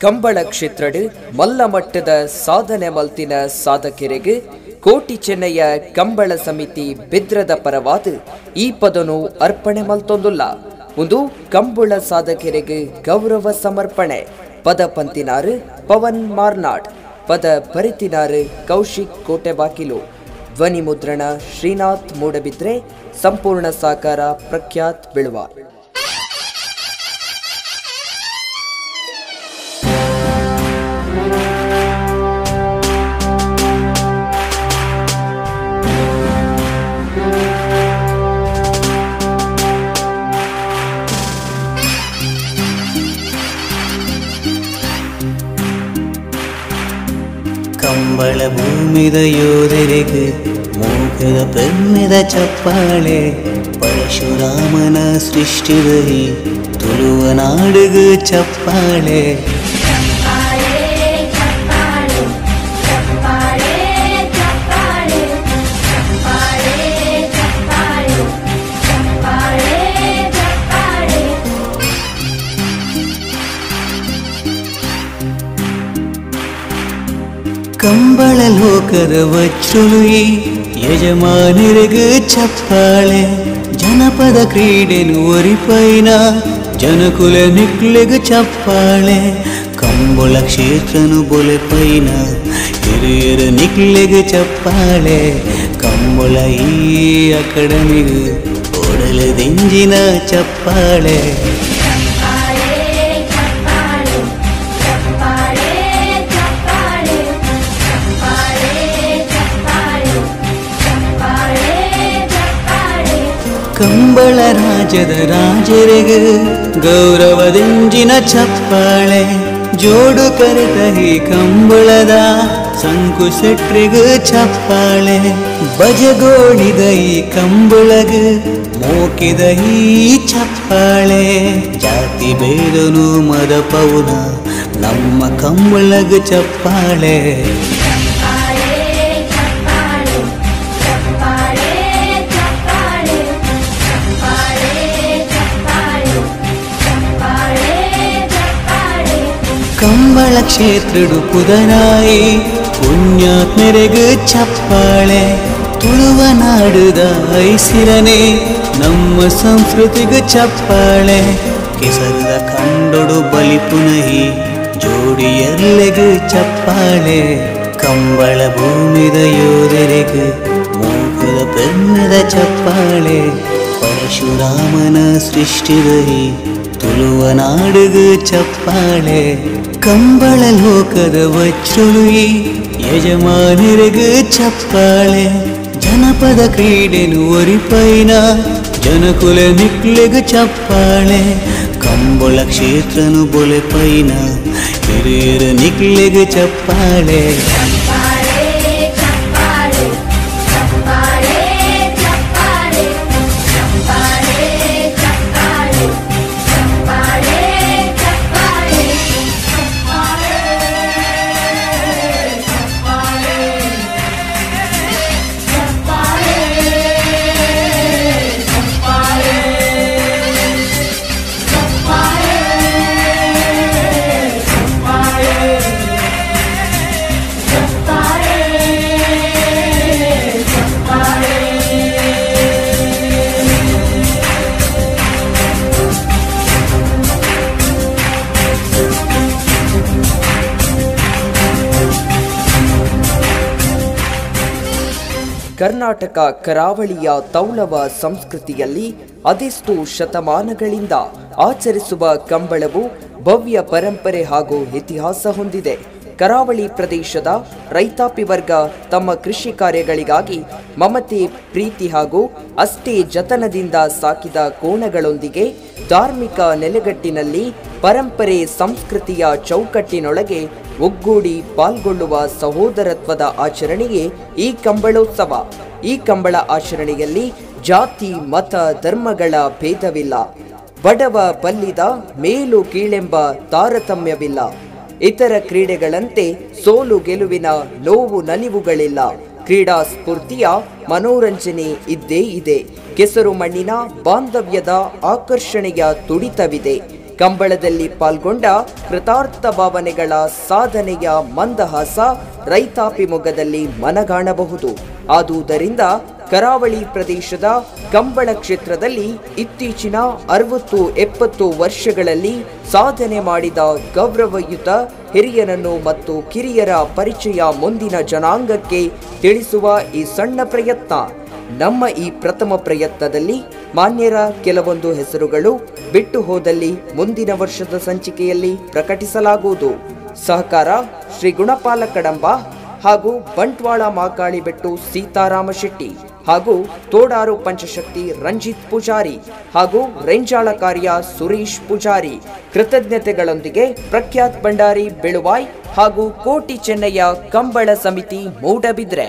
ಕಂಬಳ ಕ್ಷೇತ್ರಡು ಮಲ್ಲ ಮಟ್ಟದ ಸಾಧನೆ ಮಲ್ತಿನ ಸಾಧಕರಿಗೆ ಕೋಟಿ ಚೆನ್ನಯ್ಯ ಕಂಬಳ ಸಮಿತಿ ಬಿದ್ರದ ಪರವಾದ ಈ ಪದನು ಅರ್ಪಣೆ ಮಲ್ತೊಂದುಲ್ಲ. ಒಂದು ಕಂಬಳ ಸಾಧಕರಿಗೆ ಗೌರವ ಸಮರ್ಪಣೆ. ಪದ ಪಂತಿನಾರು ಪವನ್ ಮಾರ್ನಾಡ್. ಪದ ಬರಿತಿನಾರು ಕೌಶಿಕ್ ಕೋಟೆ ಬಾಕಿಲು ಧ್ವನಿ ಮುದ್ರಣ ಶ್ರೀನಾಥ್ ಮೂಡಬಿದ್ರೆ ಸಂಪೂರ್ಣ ಸಾಕಾರ ಪ್ರಖ್ಯಾತ್ ಬಿಳುವ ಕಂಬಳ ಭೂಮಿದ ಯೋಧರಿಗೆ ಮೂಕದ ಬೆನ್ನಿದ ಚಪ್ಪಾಳೆ ಪರಶುರಾಮನ ಸೃಷ್ಟಿದರಿ ತುಳುವ ನಾಡುಗು ಚಪ್ಪಾಳೆ ಕಂಬಳ ಲೋಕದ ವಚ್ಚುಳುಯಿ ಯಜಮಾನರಿಗೂ ಚಪ್ಪಾಳೆ ಜನಪದ ಕ್ರೀಡೆನು ಒರಿಪೈನ ಜನಕುಲ ನಿಕ್ಲೆಗು ಚಪ್ಪಾಳೆ ಕಂಬಳ ಕ್ಷೇತ್ರನು ಬೊಲೆಪೈನ ಹಿರಿಯರ ನಿಕ್ಲೆಗು ಚಪ್ಪಾಳೆ ಕಂಬಳ ಈ ಅಕಾಡೆಮಿಗೂ ಓಡಲದಿಂಜಿನ ಚಪ್ಪಾಳೆ ಕಂಬಳ ರಾಜದ ರಾಜರಿಗೆ ಗೌರವದಿಂಜಿನ ಚಪ್ಪಾಳೆ. ಜೋಡು ಕರೆತ ಈ ಕಂಬಳದ ಸಂಕು ಸೆಟ್ರಿಗೂ ಚಪ್ಪಾಳೆ. ಬಜಗೋಡಿದ ಈ ಕಂಬಳಗ ಮೋಕಿದ ಈ ಚಪ್ಪಾಳೆ. ಜಾತಿ ಬೇದನು ಮದ ಪೌನ ನಮ್ಮ ಕಂಬಳಗ ಚಪ್ಪಾಳೆ. ಕಂಬಳ ಕ್ಷೇತ್ರಡು ಪುದನಾಯಿ ಪುಣ್ಯಾತ್ಮರೆಗೂ ಚಪ್ಪಾಳೆ ತುಳುವ ನಾಡುದ ಐಸಿರನೆ ನಮ್ಮ ಸಂಸ್ಕೃತಿಗೂ ಚಪ್ಪಾಳೆ ಕೆಸರದ ಕಂಡೊಡು ಬಲಿಪುನಹಿ ಜೋಡಿಯರ್ಲೆಗೂ ಚಪ್ಪಾಳೆ ಕಂಬಳ ಭೂಮಿದ ಯೋಧರಿಗೂ ಮೂಕದ ಬೆನ್ನದ ಚಪ್ಪಾಳೆ ಪರಶುರಾಮನ ಸೃಷ್ಟಿದರಿ ತುಳುವ ನಾಡುಗು ಚಪ್ಪಾಳೆ ಕಂಬಳ ಲೋಕದ ವಚ್ಚುಳುಯಿ ಯಜಮಾನರಿಗೂ ಚಪ್ಪಾಳೆ ಜನಪದ ಕ್ರೀಡೆನು ಒರಿಪೈನ ಜನಕುಲ ನಿಕ್ಲೆಗು ಚಪ್ಪಾಳೆ ಕಂಬಳ ಕ್ಷೇತ್ರನು ಬೊಲೆಪೈನ ಹಿರಿಯರ ನಿಕ್ಲೆಗು ಚಪ್ಪಾಳೆ ಕರ್ನಾಟಕ ಕರಾವಳಿಯ ತೌಲವ ಸಂಸ್ಕೃತಿಯಲ್ಲಿ ಅದೆಷ್ಟು ಶತಮಾನಗಳಿಂದ ಆಚರಿಸುವ ಕಂಬಳವು ಭವ್ಯ ಪರಂಪರೆ ಹಾಗೂ ಇತಿಹಾಸ ಹೊಂದಿದೆ. ಕರಾವಳಿ ಪ್ರದೇಶದ ರೈತಾಪಿ ವರ್ಗ ತಮ್ಮ ಕೃಷಿ ಕಾರ್ಯಗಳಿಗಾಗಿ ಮಮತೆ, ಪ್ರೀತಿ ಹಾಗೂ ಅಷ್ಟೇ ಜತನದಿಂದ ಸಾಕಿದ ಕೋಣಗಳೊಂದಿಗೆ ಧಾರ್ಮಿಕ ನೆಲೆಗಟ್ಟಿನಲ್ಲಿ ಪರಂಪರೆ ಸಂಸ್ಕೃತಿಯ ಚೌಕಟ್ಟಿನೊಳಗೆ ಒಗ್ಗೂಡಿ ಪಾಲ್ಗೊಳ್ಳುವ ಸಹೋದರತ್ವದ ಆಚರಣೆಯೇ ಈ ಕಂಬಳೋತ್ಸವ. ಈ ಕಂಬಳ ಆಚರಣೆಯಲ್ಲಿ ಜಾತಿ, ಮತ, ಧರ್ಮಗಳ ಭೇದವಿಲ್ಲ. ಬಡವ ಬಲ್ಲಿದ ಮೇಲು ಕೀಳೆಂಬ ತಾರತಮ್ಯವಿಲ್ಲ. ಇತರ ಕ್ರೀಡೆಗಳಂತೆ ಸೋಲು ಗೆಲುವಿನ ನೋವು ನಲಿವುಗಳಿಲ್ಲ. ಕ್ರೀಡಾ ಸ್ಫೂರ್ತಿಯ ಮನೋರಂಜನೆ ಇದ್ದೇ ಇದೆ. ಕೆಸರು ಮಣ್ಣಿನ ಬಾಂಧವ್ಯದ ಆಕರ್ಷಣೆಯ ತುಡಿತವಿದೆ. ಕಂಬಳದಲ್ಲಿ ಪಾಲ್ಗೊಂಡ ಕೃತಾರ್ಥ ಭಾವನೆಗಳ ಸಾಧನೆಯ ಮಂದಹಾಸ ರೈತಾಪಿ ಮೊಗದಲ್ಲಿ ಮನಗಾಣಬಹುದು. ಆದುದರಿಂದ ಕರಾವಳಿ ಪ್ರದೇಶದ ಕಂಬಳ ಕ್ಷೇತ್ರದಲ್ಲಿ ಇತ್ತೀಚಿನ ಅರವತ್ತು ಎಪ್ಪತ್ತು ವರ್ಷಗಳಲ್ಲಿ ಸಾಧನೆ ಮಾಡಿದ ಗೌರವಯುತ ಹಿರಿಯರನ್ನು ಮತ್ತು ಕಿರಿಯರ ಪರಿಚಯ ಮುಂದಿನ ಜನಾಂಗಕ್ಕೆ ತಿಳಿಸುವ ಈ ಸಣ್ಣ ಪ್ರಯತ್ನ. ನಮ್ಮ ಈ ಪ್ರಥಮ ಪ್ರಯತ್ನದಲ್ಲಿ ಮಾನ್ಯರ ಕೆಲವೊಂದು ಹೆಸರುಗಳು ಬಿಟ್ಟು ಹೋದಲ್ಲಿ ಮುಂದಿನ ವರ್ಷದ ಸಂಚಿಕೆಯಲ್ಲಿ ಪ್ರಕಟಿಸಲಾಗುವುದು. ಸಹಕಾರ, ಶ್ರೀ ಗುಣಪಾಲ ಕಡಂಬ ಹಾಗೂ ಬಂಟ್ವಾಳ ಮಾಕಾಳಿಬೆಟ್ಟು ಸೀತಾರಾಮ ಶೆಟ್ಟಿ ಹಾಗೂ ತೋಡಾರು ಪಂಚಶಕ್ತಿ ರಂಜಿತ್ ಪೂಜಾರಿ ಹಾಗೂ ರೆಂಜಾಳ ಕಾರ್ಯ ಸುರೇಶ್ ಪೂಜಾರಿ. ಕೃತಜ್ಞತೆಗಳೊಂದಿಗೆ ಪ್ರಖ್ಯಾತ್ ಭಂಡಾರಿ ಬೆಳುವಾಯ್ ಹಾಗೂ ಕೋಟಿ ಚೆನ್ನಯ್ಯ ಕಂಬಳ ಸಮಿತಿ ಮೂಡಬಿದ್ರೆ.